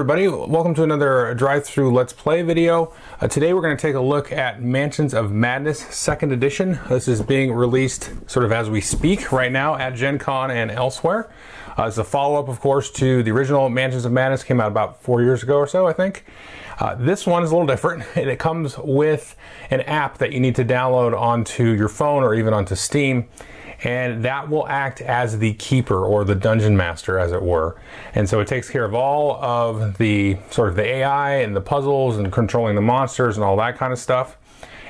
Everybody, welcome to another drive-through Let's Play video. Uh, today we're going to take a look at Mansions of Madness 2nd Edition. This is being released sort of as we speak right now at Gen Con and elsewhere. Uh, it's a follow-up, of course, to the original Mansions of Madness, came out about four years ago or so, I think. Uh, this one is a little different. It comes with an app that you need to download onto your phone or even onto Steam and that will act as the keeper or the dungeon master as it were. And so it takes care of all of the sort of the ai and the puzzles and controlling the monsters and all that kind of stuff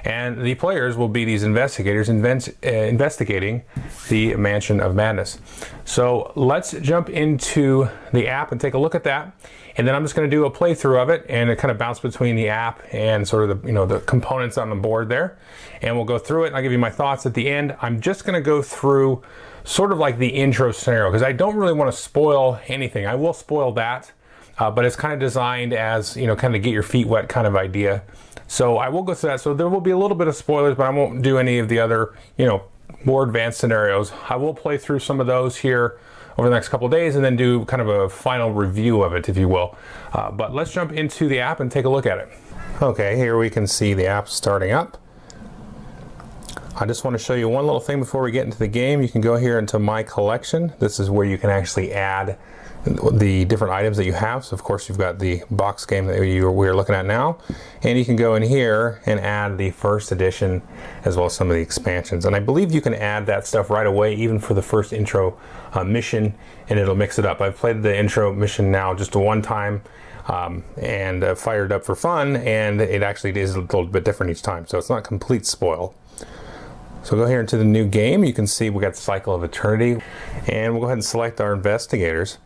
and the players will be these investigators invent, uh, investigating the Mansion of Madness. So let's jump into the app and take a look at that. And then I'm just going to do a playthrough of it and it kind of bounce between the app and sort of the, you know, the components on the board there. And we'll go through it and I'll give you my thoughts at the end. I'm just going to go through sort of like the intro scenario because I don't really want to spoil anything. I will spoil that, uh, but it's kind of designed as, you know, kind of get your feet wet kind of idea. So I will go through that. So there will be a little bit of spoilers, but I won't do any of the other, you know, more advanced scenarios. I will play through some of those here over the next couple days and then do kind of a final review of it, if you will. Uh, but let's jump into the app and take a look at it. Okay, here we can see the app starting up. I just want to show you one little thing before we get into the game. You can go here into My Collection. This is where you can actually add the different items that you have. So of course you've got the box game that you, we're looking at now. And you can go in here and add the first edition as well as some of the expansions. And I believe you can add that stuff right away even for the first intro uh, mission and it'll mix it up. I've played the intro mission now just one time um, and uh, fired up for fun and it actually is a little bit different each time. So it's not complete spoil. So go here into the new game. You can see we got Cycle of Eternity and we'll go ahead and select our investigators.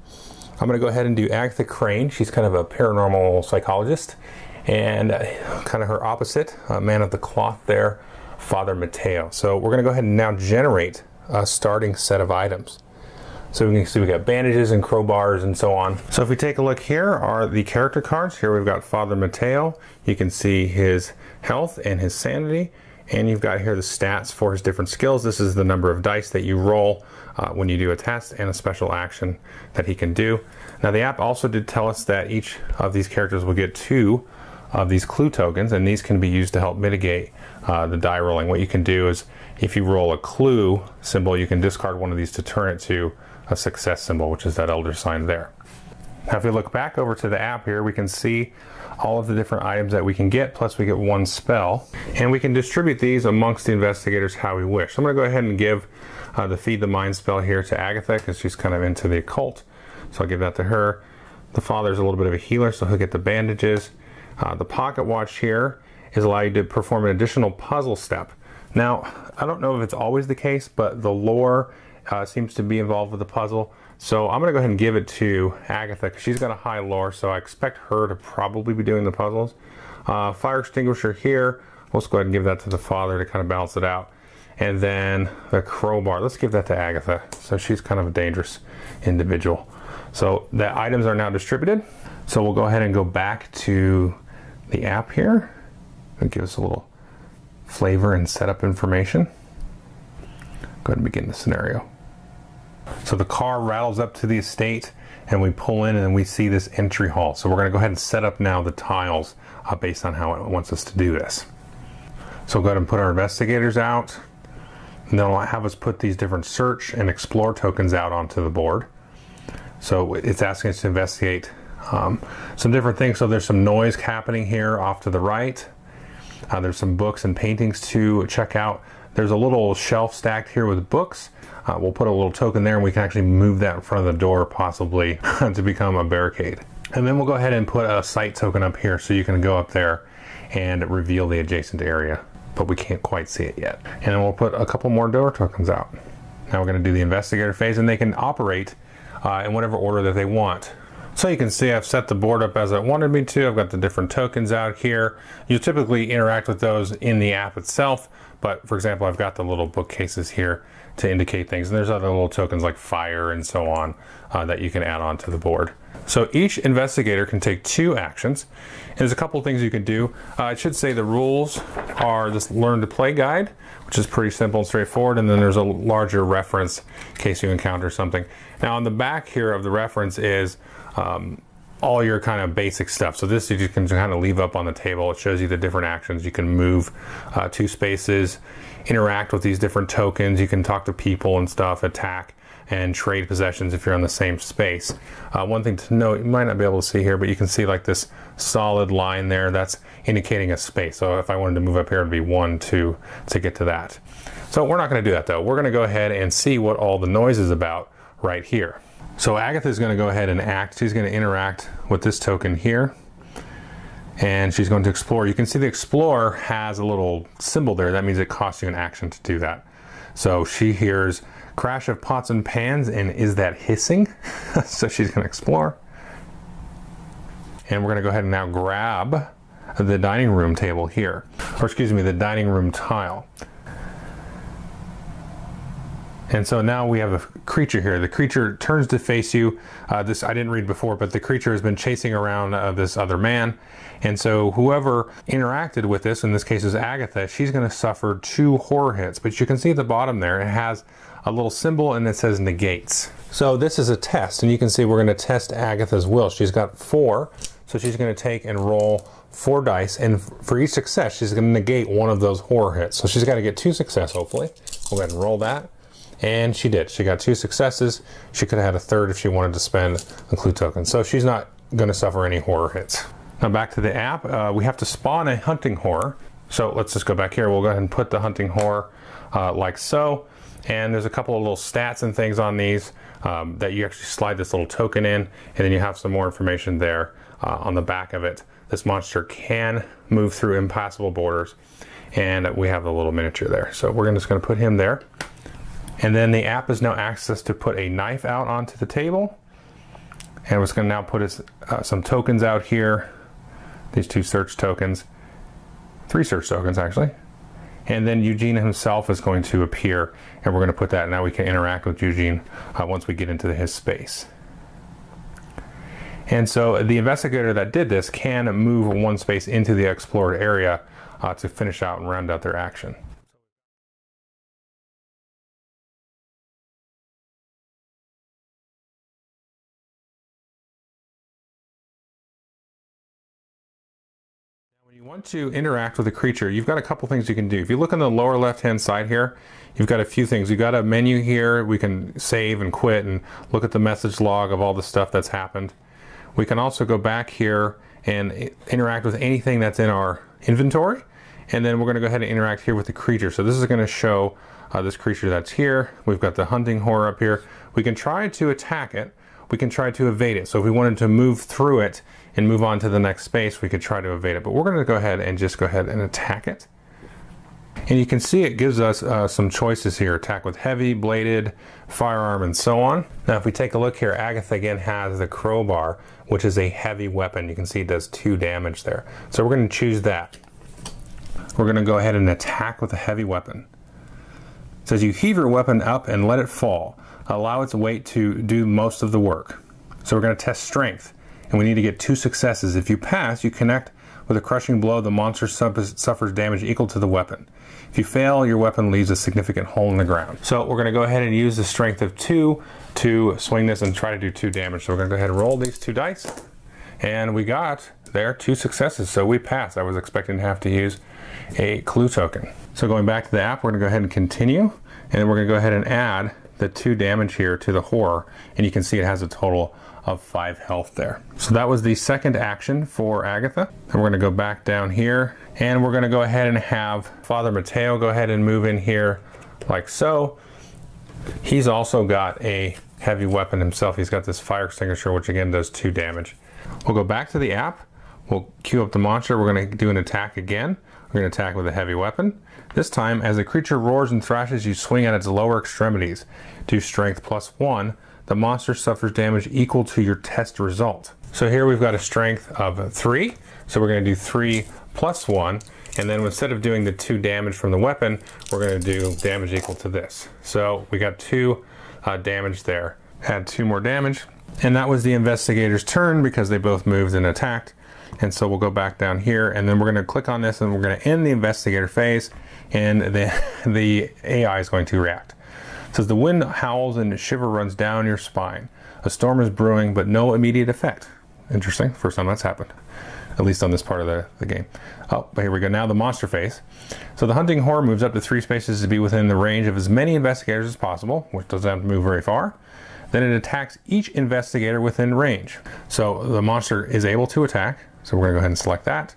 I'm going to go ahead and do Agatha Crane. She's kind of a paranormal psychologist. And uh, kind of her opposite, uh, man of the cloth there, Father Mateo. So we're going to go ahead and now generate a starting set of items. So we can see we got bandages and crowbars and so on. So if we take a look here are the character cards. Here we've got Father Mateo. You can see his health and his sanity. And you've got here the stats for his different skills. This is the number of dice that you roll uh, when you do a test and a special action that he can do. Now the app also did tell us that each of these characters will get two of these clue tokens and these can be used to help mitigate uh, the die rolling. What you can do is if you roll a clue symbol you can discard one of these to turn it to a success symbol which is that elder sign there. Now if we look back over to the app here we can see all of the different items that we can get, plus we get one spell. And we can distribute these amongst the investigators how we wish. So I'm going to go ahead and give uh, the Feed the Mind spell here to Agatha because she's kind of into the occult. So I'll give that to her. The father's a little bit of a healer, so he'll get the bandages. Uh, the pocket watch here is allow you to perform an additional puzzle step. Now, I don't know if it's always the case, but the lore uh, seems to be involved with the puzzle. So I'm going to go ahead and give it to Agatha because she's got a high lore, so I expect her to probably be doing the puzzles. Uh, fire extinguisher here, let's go ahead and give that to the father to kind of balance it out. And then the crowbar, let's give that to Agatha. So she's kind of a dangerous individual. So the items are now distributed. So we'll go ahead and go back to the app here. and give us a little flavor and setup information. Go ahead and begin the scenario. So the car rattles up to the estate and we pull in and we see this entry hall. So we're going to go ahead and set up now the tiles uh, based on how it wants us to do this. So we'll go ahead and put our investigators out. And then it'll have us put these different search and explore tokens out onto the board. So it's asking us to investigate um, some different things. So there's some noise happening here off to the right. Uh, there's some books and paintings to check out. There's a little shelf stacked here with books. Uh, we'll put a little token there and we can actually move that in front of the door possibly to become a barricade. And then we'll go ahead and put a sight token up here so you can go up there and reveal the adjacent area, but we can't quite see it yet. And then we'll put a couple more door tokens out. Now we're going to do the investigator phase and they can operate uh, in whatever order that they want. So you can see I've set the board up as I wanted me to. I've got the different tokens out here. You typically interact with those in the app itself, but for example, I've got the little bookcases here to indicate things. And there's other little tokens like fire and so on uh, that you can add on to the board. So each investigator can take two actions. And there's a couple things you can do. Uh, I should say the rules are this learn to play guide, which is pretty simple and straightforward. And then there's a larger reference in case you encounter something. Now on the back here of the reference is um, all your kind of basic stuff. So this you can kind of leave up on the table. It shows you the different actions. You can move uh, two spaces, interact with these different tokens. You can talk to people and stuff, attack and trade possessions if you're on the same space. Uh, one thing to note, you might not be able to see here, but you can see like this solid line there. That's indicating a space. So if I wanted to move up here, it'd be one, two to get to that. So we're not going to do that though. We're going to go ahead and see what all the noise is about right here. So Agatha is going to go ahead and act. She's going to interact with this token here. And she's going to explore. You can see the explorer has a little symbol there. That means it costs you an action to do that. So she hears crash of pots and pans and is that hissing? so she's going to explore. And we're going to go ahead and now grab the dining room table here. Or excuse me, the dining room tile. And so now we have a creature here. The creature turns to face you. Uh, this I didn't read before, but the creature has been chasing around uh, this other man. And so whoever interacted with this, in this case is Agatha, she's going to suffer two horror hits. But you can see at the bottom there, it has a little symbol and it says negates. So this is a test, and you can see we're going to test Agatha's will. She's got four, so she's going to take and roll four dice, and for each success, she's going to negate one of those horror hits. So she's got to get two success, hopefully. We'll go ahead and roll that. And she did. She got two successes. She could have had a third if she wanted to spend a clue token. So she's not going to suffer any horror hits. Now back to the app. Uh, we have to spawn a hunting horror. So let's just go back here. We'll go ahead and put the hunting horror uh, like so. And there's a couple of little stats and things on these um, that you actually slide this little token in, and then you have some more information there uh, on the back of it. This monster can move through impassable borders, and we have the little miniature there. So we're just going to put him there. And then the app is now access to put a knife out onto the table. And it's going to now put us, uh, some tokens out here. These two search tokens. Three search tokens, actually. And then Eugene himself is going to appear, and we're going to put that. Now we can interact with Eugene uh, once we get into his space. And so the investigator that did this can move one space into the explored area uh, to finish out and round out their action. Want to interact with a creature, you've got a couple things you can do. If you look on the lower left-hand side here, you've got a few things. You've got a menu here. We can save and quit and look at the message log of all the stuff that's happened. We can also go back here and interact with anything that's in our inventory. And then we're going to go ahead and interact here with the creature. So this is going to show uh, this creature that's here. We've got the hunting horror up here. We can try to attack it. We can try to evade it. So if we wanted to move through it and move on to the next space, we could try to evade it. But we're going to go ahead and just go ahead and attack it. And you can see it gives us uh, some choices here. Attack with heavy, bladed, firearm, and so on. Now if we take a look here, Agatha again has the crowbar, which is a heavy weapon. You can see it does two damage there. So we're going to choose that. We're going to go ahead and attack with a heavy weapon. It says you heave your weapon up and let it fall. Allow its weight to do most of the work. So we're going to test strength. And we need to get two successes. If you pass, you connect with a crushing blow, the monster suffers damage equal to the weapon. If you fail, your weapon leaves a significant hole in the ground. So we're going to go ahead and use the strength of two to swing this and try to do two damage. So we're going to go ahead and roll these two dice. And we got there two successes, so we passed. I was expecting to have to use a clue token. So going back to the app, we're going to go ahead and continue. And then we're going to go ahead and add the two damage here to the horror. And you can see it has a total of five health there. So that was the second action for Agatha. And we're going to go back down here and we're going to go ahead and have Father Mateo go ahead and move in here like so. He's also got a heavy weapon himself. He's got this fire extinguisher, which again does two damage. We'll go back to the app. We'll queue up the monster. We're going to do an attack again. We're going to attack with a heavy weapon. This time, as the creature roars and thrashes, you swing at its lower extremities. Do strength plus one the monster suffers damage equal to your test result. So here we've got a strength of three. So we're going to do three plus one. And then instead of doing the two damage from the weapon, we're going to do damage equal to this. So we got two uh, damage there. Add two more damage. And that was the investigator's turn because they both moved and attacked. And so we'll go back down here and then we're going to click on this and we're going to end the investigator phase and the AI is going to react. Says the wind howls and a shiver runs down your spine. A storm is brewing, but no immediate effect. Interesting. First time that's happened. At least on this part of the, the game. Oh, here we go. Now the monster phase. So the hunting horror moves up to three spaces to be within the range of as many investigators as possible, which doesn't have to move very far. Then it attacks each investigator within range. So the monster is able to attack. So we're going to go ahead and select that.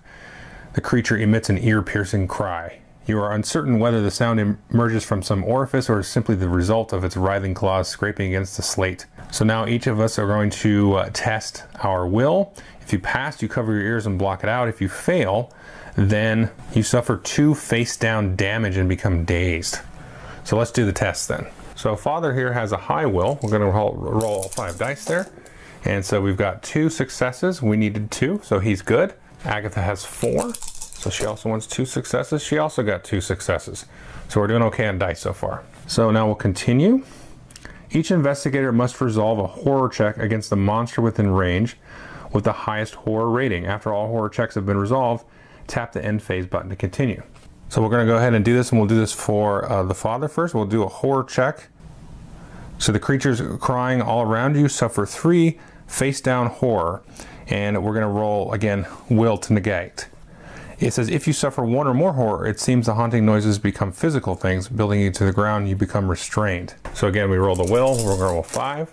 The creature emits an ear piercing cry. You are uncertain whether the sound emerges from some orifice or is simply the result of its writhing claws scraping against the slate. So now each of us are going to uh, test our will. If you pass, you cover your ears and block it out. If you fail, then you suffer two face down damage and become dazed. So let's do the test then. So Father here has a high will. We're going to roll, roll five dice there. And so we've got two successes. We needed two, so he's good. Agatha has four, so she also wants two successes. She also got two successes. So we're doing okay on dice so far. So now we'll continue. Each investigator must resolve a horror check against the monster within range with the highest horror rating. After all horror checks have been resolved, tap the end phase button to continue. So we're going to go ahead and do this, and we'll do this for uh, the father first. We'll do a horror check. So the creatures crying all around you suffer three face down horror, and we're going to roll again will to negate. It says if you suffer one or more horror, it seems the haunting noises become physical things, building you to the ground. You become restrained. So again, we roll the will. We're to roll five.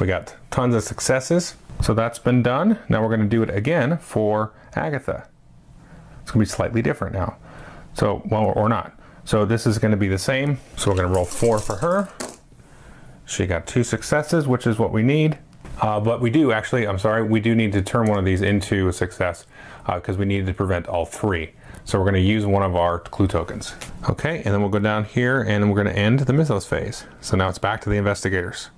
We got tons of successes. So that's been done. Now we're going to do it again for Agatha. It's to be slightly different now. So, well, or not. So this is going to be the same. So we're going to roll four for her. She got two successes, which is what we need. Uh, but we do actually, I'm sorry, we do need to turn one of these into a success because uh, we needed to prevent all three. So we're going to use one of our clue tokens. Okay, and then we'll go down here and we're going to end the mythos phase. So now it's back to the investigators.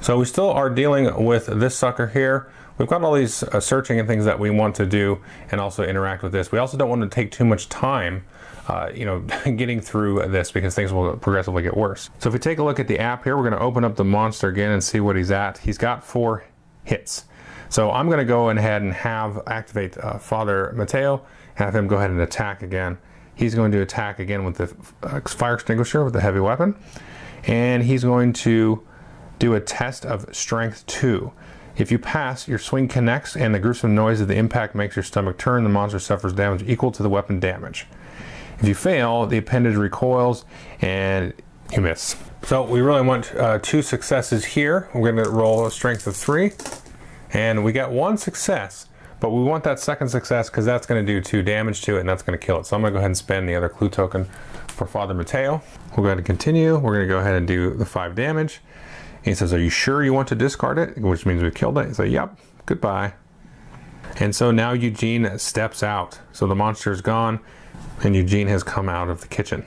So we still are dealing with this sucker here. We've got all these uh, searching and things that we want to do and also interact with this. We also don't want to take too much time uh, you know, getting through this because things will progressively get worse. So if we take a look at the app here, we're going to open up the monster again and see what he's at. He's got four hits. So I'm going to go ahead and have activate uh, Father Mateo, have him go ahead and attack again. He's going to attack again with the uh, fire extinguisher with the heavy weapon, and he's going to do a test of strength 2. If you pass, your swing connects and the gruesome noise of the impact makes your stomach turn. The monster suffers damage equal to the weapon damage. If you fail, the appendage recoils and you miss. So we really want uh, two successes here. We're going to roll a strength of three, and we got one success. But we want that second success because that's going to do two damage to it, and that's going to kill it. So I'm going to go ahead and spend the other clue token for Father Mateo. We'll go ahead and continue. We're going to go ahead and do the five damage. he says, "Are you sure you want to discard it?" Which means we killed it. Says, "Yep. Goodbye." And so now Eugene steps out. So the monster is gone and Eugene has come out of the kitchen.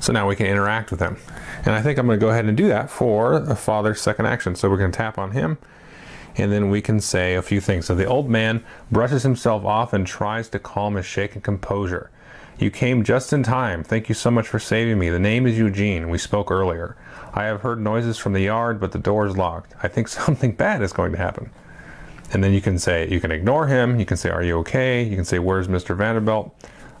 So now we can interact with him. And I think I'm going to go ahead and do that for the father's second action. So we're going to tap on him and then we can say a few things. So the old man brushes himself off and tries to calm his shaken composure. You came just in time. Thank you so much for saving me. The name is Eugene. We spoke earlier. I have heard noises from the yard, but the door is locked. I think something bad is going to happen. And then you can say, you can ignore him. You can say, Are you okay? You can say, Where's Mr. Vanderbilt?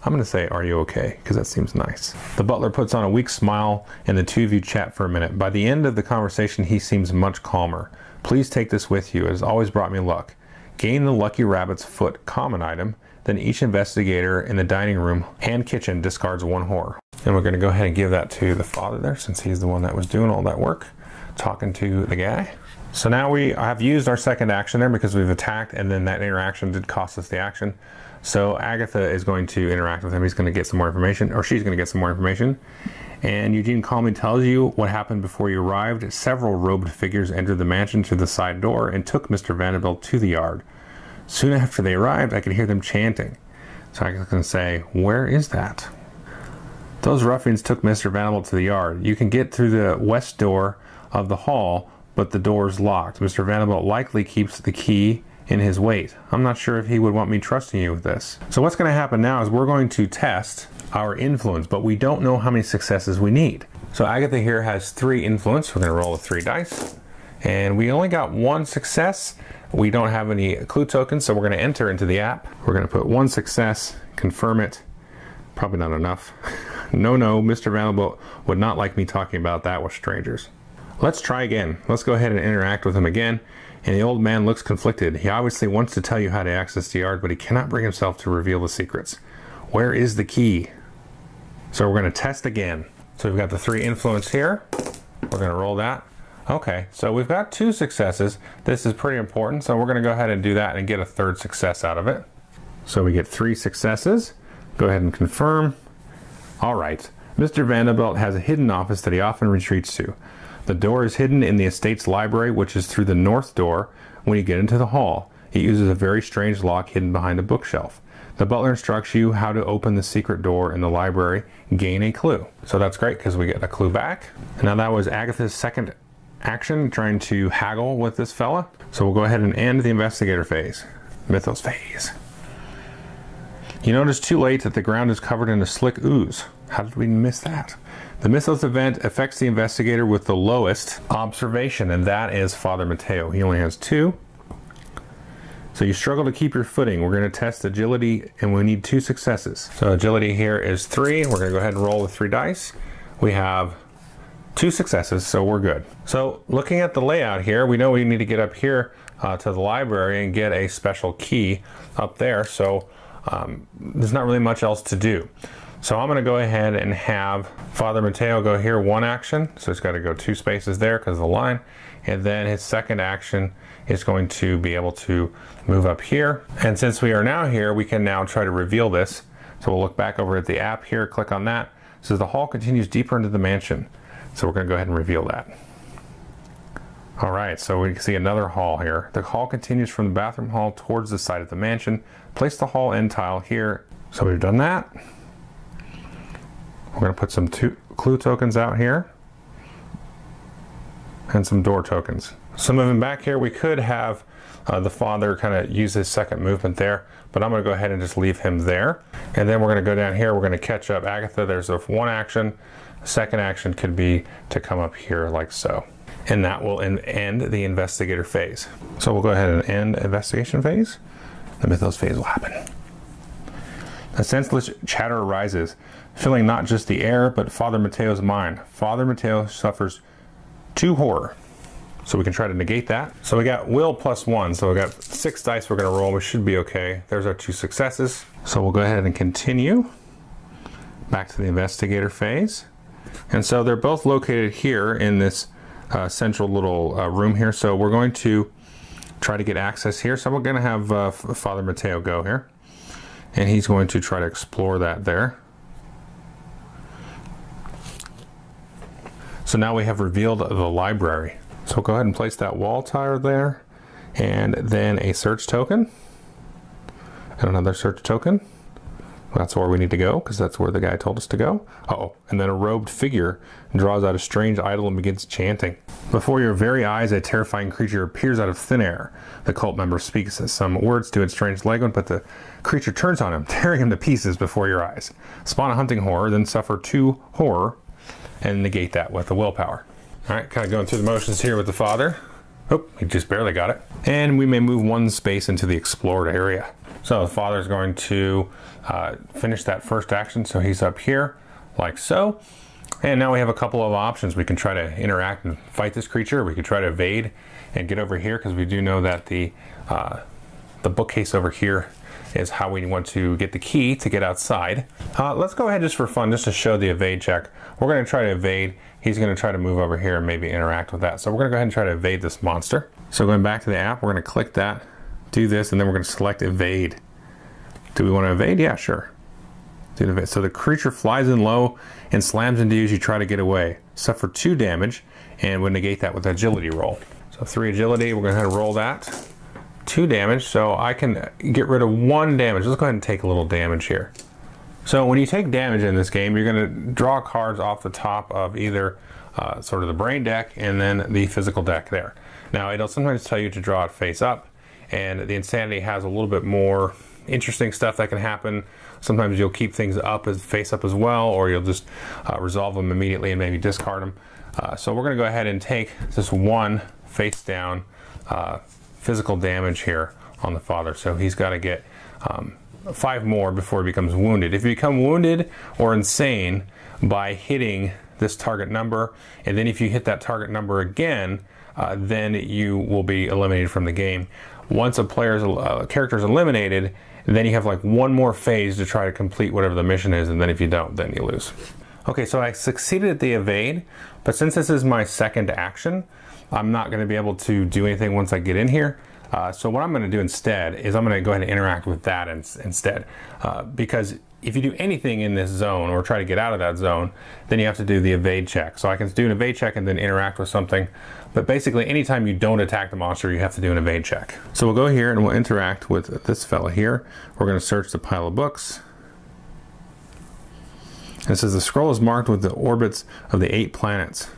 I'm going to say, Are you okay? Because that seems nice. The butler puts on a weak smile, and the two of you chat for a minute. By the end of the conversation, he seems much calmer. Please take this with you. It has always brought me luck. Gain the Lucky Rabbit's Foot common item. Then each investigator in the dining room and kitchen discards one horror. And we're going to go ahead and give that to the father there, since he's the one that was doing all that work, talking to the guy. So now we have used our second action there because we've attacked, and then that interaction did cost us the action. So Agatha is going to interact with him. He's going to get some more information, or she's going to get some more information. And Eugene calmly tells you what happened before you arrived. Several robed figures entered the mansion through the side door and took Mr. Vanderbilt to the yard. Soon after they arrived, I could hear them chanting. So I can say, Where is that? Those ruffians took Mr. Vanderbilt to the yard. You can get through the west door of the hall, but the door's locked. Mr. Vanderbilt likely keeps the key in his weight. I'm not sure if he would want me trusting you with this. So what's going to happen now is we're going to test our influence, but we don't know how many successes we need. So Agatha here has three influence. We're going to roll a three dice. And we only got one success. We don't have any clue tokens, so we're going to enter into the app. We're going to put one success, confirm it. Probably not enough. no, no, Mr. Vanderbilt would not like me talking about that with strangers. Let's try again. Let's go ahead and interact with him again. And the old man looks conflicted. He obviously wants to tell you how to access the yard, but he cannot bring himself to reveal the secrets. Where is the key? So we're going to test again. So we've got the three influence here. We're going to roll that. Okay, so we've got two successes. This is pretty important, so we're going to go ahead and do that and get a third success out of it. So we get three successes. Go ahead and confirm. All right, Mr. Vanderbilt has a hidden office that he often retreats to. The door is hidden in the estate's library, which is through the north door when you get into the hall. He uses a very strange lock hidden behind a bookshelf. The butler instructs you how to open the secret door in the library, gain a clue. So that's great because we get a clue back. Now that was Agatha's second action, trying to haggle with this fella. So we'll go ahead and end the investigator phase, mythos phase. You notice too late that the ground is covered in a slick ooze. How did we miss that? The mythos event affects the investigator with the lowest observation, and that is Father Mateo. He only has two. So you struggle to keep your footing. We're going to test agility and we need two successes. So agility here is three. We're going to go ahead and roll the three dice. We have two successes, so we're good. So looking at the layout here, we know we need to get up here uh, to the library and get a special key up there. So um, there's not really much else to do. So I'm going to go ahead and have Father Mateo go here one action. So he's got to go two spaces there because of the line. And then his second action is going to be able to move up here. And since we are now here, we can now try to reveal this. So we'll look back over at the app here, click on that. So the hall continues deeper into the mansion. So we're going to go ahead and reveal that. All right, so we see another hall here. The hall continues from the bathroom hall towards the side of the mansion. Place the hall end tile here. So we've done that. We're going to put some two clue tokens out here and some door tokens. So moving back here, we could have uh, the father kind of use his second movement there, but I'm going to go ahead and just leave him there. And then we're going to go down here. We're going to catch up Agatha. There's a one action. Second action could be to come up here like so. And that will end the investigator phase. So we'll go ahead and end investigation phase. The mythos phase will happen. A senseless chatter arises, filling not just the air, but Father Mateo's mind. Father Mateo suffers two horror. So we can try to negate that. So we got will plus one. So we got six dice we're gonna roll. We should be okay. There's our two successes. So we'll go ahead and continue back to the investigator phase. And so they're both located here in this uh, central little uh, room here. So we're going to try to get access here. So we're going to have uh, Father Mateo go here. And he's going to try to explore that there. So now we have revealed the library. So go ahead and place that wall tire there. And then a search token. And another search token. That's where we need to go because that's where the guy told us to go. Uh oh, and then a robed figure draws out a strange idol and begins chanting. Before your very eyes, a terrifying creature appears out of thin air. The cult member speaks some words to its strange language, but the creature turns on him, tearing him to pieces before your eyes. Spawn a hunting horror, then suffer two horror, and negate that with the willpower. All right, kind of going through the motions here with the father. Oh, he just barely got it. And we may move one space into the explored area. So the father's going to uh, finish that first action. So he's up here like so. And now we have a couple of options. We can try to interact and fight this creature. We could try to evade and get over here because we do know that the uh, the bookcase over here is how we want to get the key to get outside. Uh, let's go ahead just for fun, just to show the evade check. We're going to try to evade. He's going to try to move over here and maybe interact with that. So we're going to go ahead and try to evade this monster. So going back to the app, we're going to click that, do this, and then we're going to select evade. Do we want to evade? Yeah, sure. So the creature flies in low and slams into you as you try to get away. Suffer two damage and would negate that with agility roll. So three agility, we're going to roll that. Two damage, so I can get rid of one damage. Let's go ahead and take a little damage here. So when you take damage in this game, you're going to draw cards off the top of either uh, sort of the brain deck and then the physical deck there. Now it'll sometimes tell you to draw it face up, and the insanity has a little bit more interesting stuff that can happen. Sometimes you'll keep things up as face up as well, or you'll just uh, resolve them immediately and maybe discard them. Uh, so we're going to go ahead and take this one face down uh, physical damage here on the father. So he's got to get um, five more before he becomes wounded. If you become wounded or insane by hitting this target number, and then if you hit that target number again, uh, then you will be eliminated from the game. Once a player's uh, character is eliminated, then you have like one more phase to try to complete whatever the mission is, and then if you don't, then you lose. Okay, so I succeeded at the evade, but since this is my second action, I'm not going to be able to do anything once I get in here. Uh, so what I'm going to do instead is I'm going to go ahead and interact with that in, instead. Uh, because if you do anything in this zone or try to get out of that zone, then you have to do the evade check. So I can do an evade check and then interact with something. But basically, anytime you don't attack the monster, you have to do an evade check. So we'll go here and we'll interact with this fella here. We're going to search the pile of books. It says the scroll is marked with the orbits of the eight planets.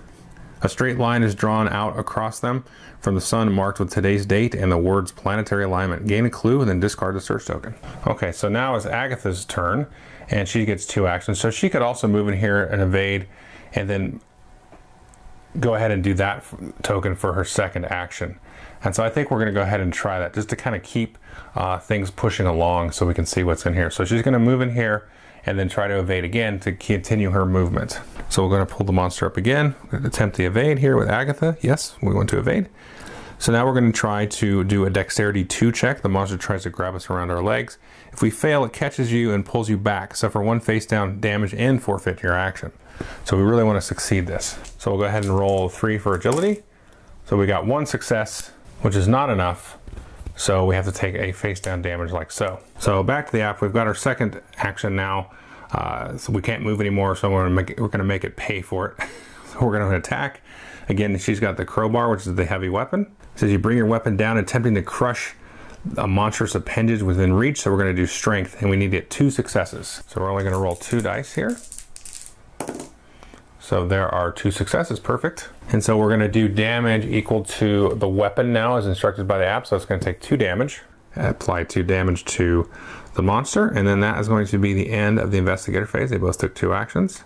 A straight line is drawn out across them from the sun marked with today's date and the words planetary alignment. Gain a clue and then discard the search token. Okay, so now it's Agatha's turn and she gets two actions. So she could also move in here and evade and then go ahead and do that token for her second action. And so I think we're going to go ahead and try that just to kind of keep uh, things pushing along so we can see what's in here. So she's going to move in here and then try to evade again to continue her movement. So we're going to pull the monster up again, attempt the evade here with Agatha. Yes, we want to evade. So now we're going to try to do a dexterity 2 check. The monster tries to grab us around our legs. If we fail, it catches you and pulls you back. Suffer one face down damage and forfeit your action. So we really want to succeed this. So we'll go ahead and roll 3 for agility. So we got one success, which is not enough. So we have to take a face down damage like so. So back to the app, we've got our second action now. Uh, so we can't move anymore, so we're gonna make it, gonna make it pay for it. so we're gonna attack. Again, she's got the crowbar, which is the heavy weapon. It says you bring your weapon down, attempting to crush a monstrous appendage within reach. So we're gonna do strength, and we need to get two successes. So we're only gonna roll two dice here. So there are two successes, perfect. And so we're gonna do damage equal to the weapon now as instructed by the app. So it's gonna take two damage. Apply two damage to the monster, and then that is going to be the end of the investigator phase. They both took two actions.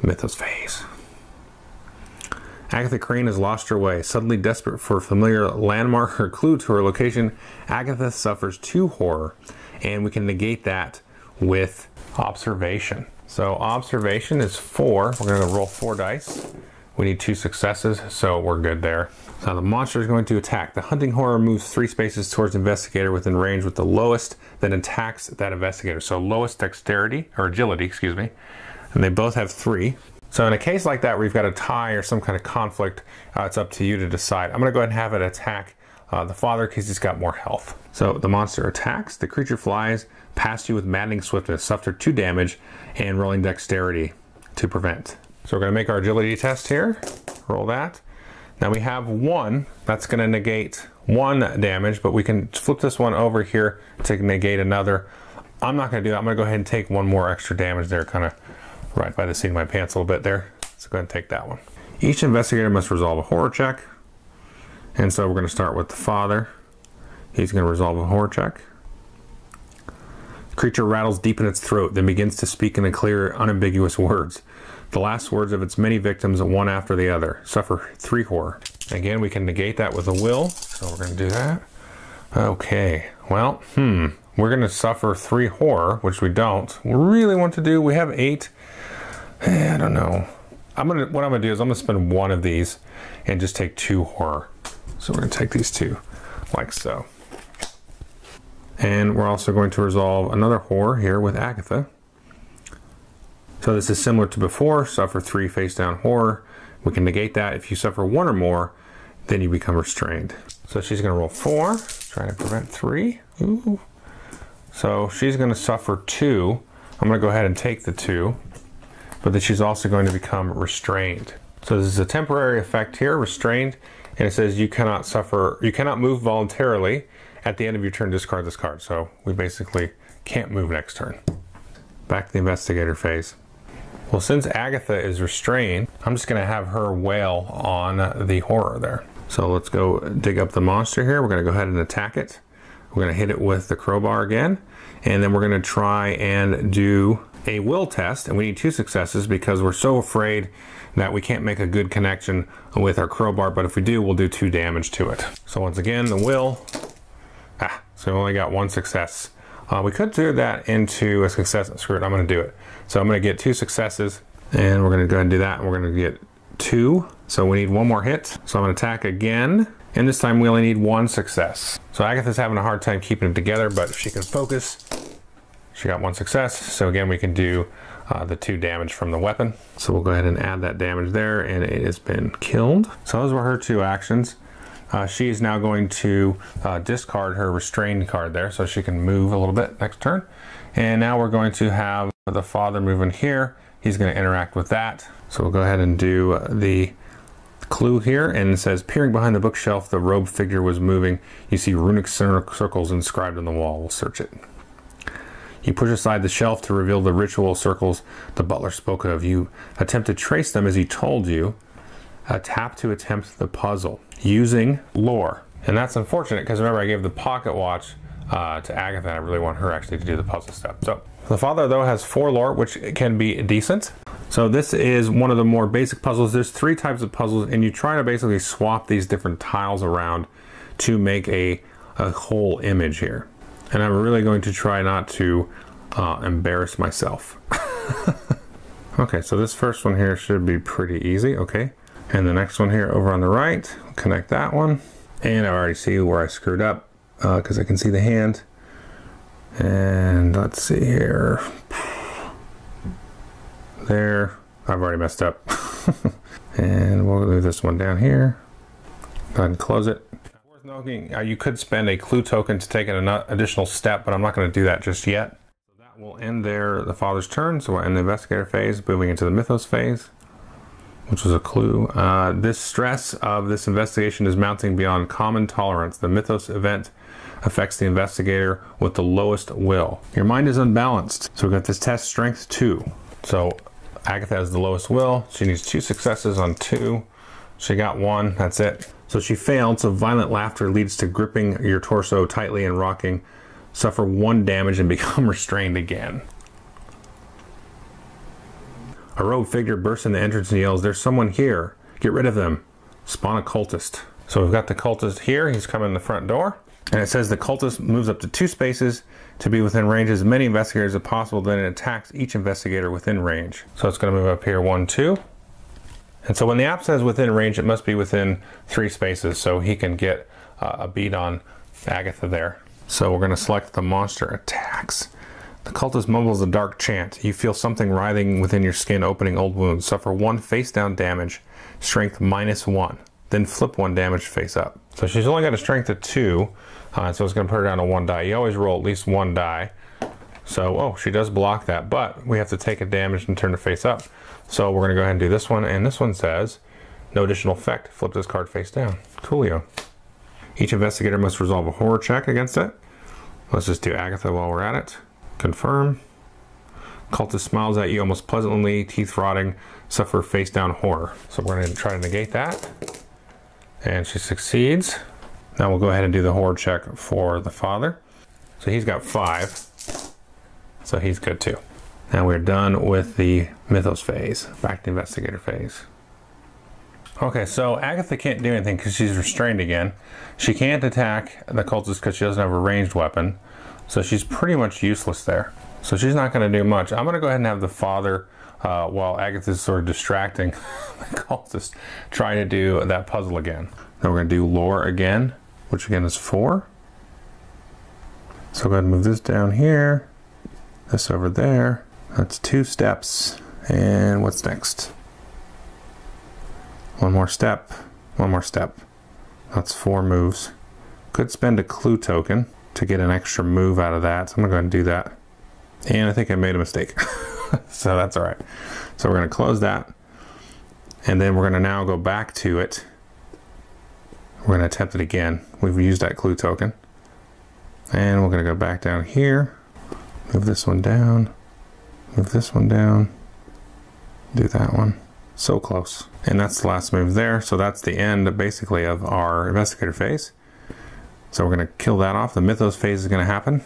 Mythos phase. Agatha Crane has lost her way. Suddenly desperate for a familiar landmark or clue to her location, Agatha suffers two horror, and we can negate that with observation. So observation is four. We're going to roll four dice. We need two successes, so we're good there. So the monster is going to attack. The hunting horror moves three spaces towards investigator within range with the lowest, then attacks that investigator. So lowest dexterity, or agility, excuse me. And they both have three. So in a case like that where you've got a tie or some kind of conflict, uh, it's up to you to decide. I'm going to go ahead and have it attack uh, the father because he's got more health. So the monster attacks. The creature flies past you with maddening swiftness, suffer two damage, and rolling dexterity to prevent. So we're going to make our agility test here. Roll that. Now we have one. That's going to negate one damage, but we can flip this one over here to negate another. I'm not going to do that. I'm going to go ahead and take one more extra damage there, kind of right by the seat of my pants a little bit there. So go ahead and take that one. Each investigator must resolve a horror check. And so we're going to start with the father. He's going to resolve a horror check. The creature rattles deep in its throat, then begins to speak in clear, unambiguous words. The last words of its many victims, one after the other, suffer three horror. Again, we can negate that with a will, so we're going to do that. Okay, well, hmm, we're going to suffer three horror, which we don't. Really want to do, we have eight. Eh, I don't know. I'm gonna, what I'm gonna do is I'm gonna spend one of these and just take two horror. So we're going to take these two like so. And we're also going to resolve another horror here with Agatha. So this is similar to before, suffer three face down horror. We can negate that. If you suffer one or more, then you become restrained. So she's gonna roll four, trying to prevent three. Ooh. So she's gonna suffer two. I'm gonna go ahead and take the two, but then she's also going to become restrained. So this is a temporary effect here, restrained, and it says you cannot suffer, you cannot move voluntarily. At the end of your turn, discard this card. So we basically can't move next turn. Back to the investigator phase. Well, since Agatha is restrained, I'm just going to have her wail on the horror there. So let's go dig up the monster here. We're going to go ahead and attack it. We're going to hit it with the crowbar again. And then we're going to try and do a will test. And we need two successes because we're so afraid that we can't make a good connection with our crowbar, but if we do, we'll do two damage to it. So once again, the will, ah, so we only got one success. Uh, we could do that into a success, screw it, I'm gonna do it. So I'm gonna get two successes, And we're going to go ahead and do that. And we're going to get two. So we need one more hit. So I'm to attack again. And this time we only need one success. So Agatha's having a hard time keeping it together, but if she can focus, she got one success. So again, we can do uh, the two damage from the weapon. So we'll go ahead and add that damage there and it has been killed. So those were her two actions. Uh, she is now going to uh, discard her restrained card there so she can move a little bit next turn. And now we're going to have the father move in here. He's going to interact with that. So we'll go ahead and do uh, the clue here and it says peering behind the bookshelf the robe figure was moving you see runic circles inscribed on the wall we'll search it you push aside the shelf to reveal the ritual circles the butler spoke of you attempt to trace them as he told you a tap to attempt the puzzle using lore and that's unfortunate because remember i gave the pocket watch uh, to agatha i really want her actually to do the puzzle step so the father though has four lore which can be decent so this is one of the more basic puzzles. There's three types of puzzles and you try to basically swap these different tiles around to make a, a whole image here. And I'm really going to try not to uh, embarrass myself. okay, so this first one here should be pretty easy, okay. And the next one here over on the right, connect that one. And I already see where I screwed up because uh, I can see the hand. And let's see here there. I've already messed up. and we'll move this one down here. Go ahead and close it. Worth uh, you could spend a clue token to take an additional step, but I'm not going to do that just yet. So that will end there the father's turn. So we'll end the investigator phase, moving into the mythos phase, which was a clue. Uh, this stress of this investigation is mounting beyond common tolerance. The mythos event affects the investigator with the lowest will. Your mind is unbalanced. So we've got this test strength two. So Agatha has the lowest will. She needs two successes on two. She got one, that's it. So she failed, so violent laughter leads to gripping your torso tightly and rocking. Suffer one damage and become restrained again. A robed figure bursts in the entrance and yells, There's someone here. Get rid of them. Spawn a cultist. So we've got the cultist here. He's coming in the front door. And it says the cultist moves up to two spaces to be within range as many investigators as possible, then it attacks each investigator within range. So it's going to move up here one, two. And so when the app says within range, it must be within three spaces so he can get uh, a beat on Agatha there. So we're going to select the monster attacks. The cultist mumbles a dark chant. You feel something writhing within your skin, opening old wounds. Suffer one face down damage, strength minus one. Then flip one damage face up. So she's only got a strength of two. Uh, so it's going to put her down to one die. You always roll at least one die. So, oh, she does block that, but we have to take a damage and turn the face up. So we're going to go ahead and do this one, and this one says, no additional effect, flip this card face down. Coolio. Each investigator must resolve a horror check against it. Let's just do Agatha while we're at it. Confirm. Cultist smiles at you almost pleasantly, teeth rotting, suffer face down horror. So we're to try to negate that. And she succeeds. Now we'll go ahead and do the horror check for the father. So he's got five. So he's good too. Now we're done with the mythos phase. Back to investigator phase. Okay, so Agatha can't do anything because she's restrained again. She can't attack the cultist because she doesn't have a ranged weapon. So she's pretty much useless there. So she's not going to do much. I'm going to go ahead and have the father, uh, while Agatha's sort of distracting the cultist, trying to do that puzzle again. Then we're going to do lore again which again is 4. So go ahead and move this down here, this over there. That's two steps. And what's next? One more step, one more step. That's four moves. Could spend a clue token to get an extra move out of that. So I'm gonna go ahead and do that. And I think I made a mistake. so that's all right. So we're gonna close that. And then we're gonna now go back to it we're going to attempt it again. We've used that clue token. And we're going to go back down here. Move this one down. Move this one down. Do that one. So close. And that's the last move there. So that's the end, basically, of our investigator phase. So we're going to kill that off. The mythos phase is going to happen.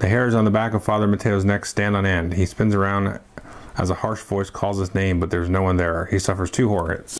The hairs on the back of Father Mateo's neck stand on end. He spins around as a harsh voice calls his name, but there's no one there. He suffers two horror hits.